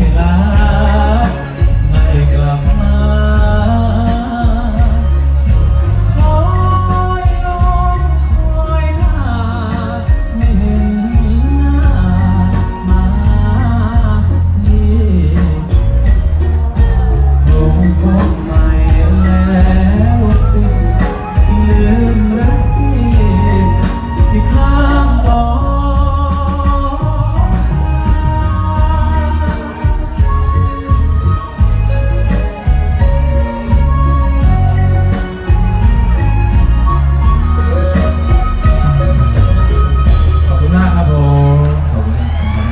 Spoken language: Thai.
เวลา